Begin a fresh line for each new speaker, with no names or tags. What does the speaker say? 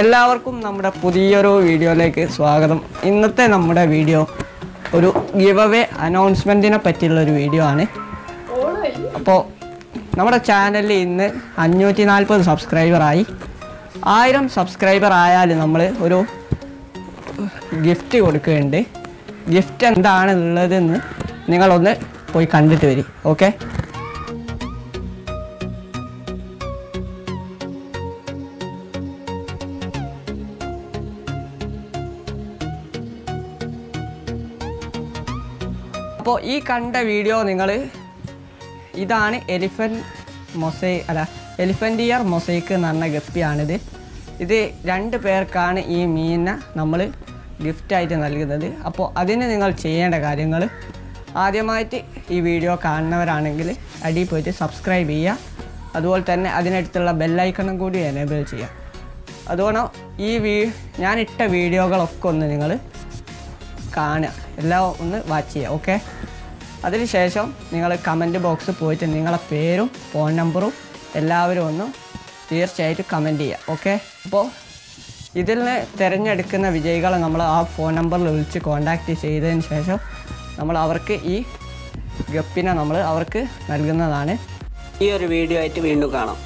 എല്ലാവർക്കും നമ്മുടെ പുതിയൊരു വീഡിയോയിലേക്ക് സ്വാഗതം. ഇന്നത്തെ നമ്മുടെ വീഡിയോ ഒരു ഗിവ് അവേ അനൗൺസ്മെന്റിനെ പറ്റിയുള്ള ഒരു വീഡിയോ ആണ്. അപ്പോൾ നമ്മുടെ ചാനലിൽ ഇന്ന് അഞ്ഞൂറ്റി നാൽപ്പത് സബ്സ്ക്രൈബറായി ആയിരം സബ്സ്ക്രൈബർ ആയാൽ നമ്മൾ ഒരു ഗിഫ്റ്റ് കൊടുക്കുന്നുണ്ട്. ഗിഫ്റ്റ് എന്താണ് ഉള്ളതെന്ന് നിങ്ങളൊന്ന് പോയി കണ്ടിട്ട് വരും. ഓക്കെ? അപ്പോൾ ഈ കണ്ട വീഡിയോ നിങ്ങൾ ഇതാണ് എലിഫന്റ് മൊസൈ അല്ല എലിഫന്റിയർ മൊസൈക്ക് എന്ന് പറഞ്ഞ ഗപ്പിയാണിത് ഇത് രണ്ട് പേർക്കാണ് ഈ മീനിനെ നമ്മൾ ഗിഫ്റ്റായിട്ട് നൽകുന്നത്. അപ്പോൾ അതിന് നിങ്ങൾ ചെയ്യേണ്ട കാര്യങ്ങൾ ആദ്യമായിട്ട് ഈ വീഡിയോ കാണുന്നവരാണെങ്കിൽ അടി പോയിട്ട് സബ്സ്ക്രൈബ് ചെയ്യുക. അതുപോലെ തന്നെ അതിനടുത്തുള്ള ബെല്ലൈക്കണും കൂടി എനേബിൾ ചെയ്യുക. അതുകൊണ്ട് ഈ വീ ഞാനിട്ട വീഡിയോകളൊക്കെ ഒന്ന് നിങ്ങൾ കാണുക. എല്ലാം ഒന്ന് വാച്ച് ചെയ്യുക ഓക്കെ അതിനുശേഷം നിങ്ങൾ കമന്റ് ബോക്സിൽ പോയിട്ട് നിങ്ങളെ പേരും ഫോൺ നമ്പറും എല്ലാവരും ഒന്ന് തീർച്ചയായിട്ടും കമന്റ് ചെയ്യുക ഓക്കെ അപ്പോൾ ഇതിൽ നിന്ന് തിരഞ്ഞെടുക്കുന്ന വിജയികളെ നമ്മൾ ആ ഫോൺ നമ്പറിൽ വിളിച്ച് കോൺടാക്റ്റ് ചെയ്തതിന് ശേഷം നമ്മൾ അവർക്ക് ഈ ഗപ്പിനെ നമ്മൾ അവർക്ക് നൽകുന്നതാണ്.
ഈ ഒരു വീഡിയോ ആയിട്ട് വീണ്ടും കാണാം.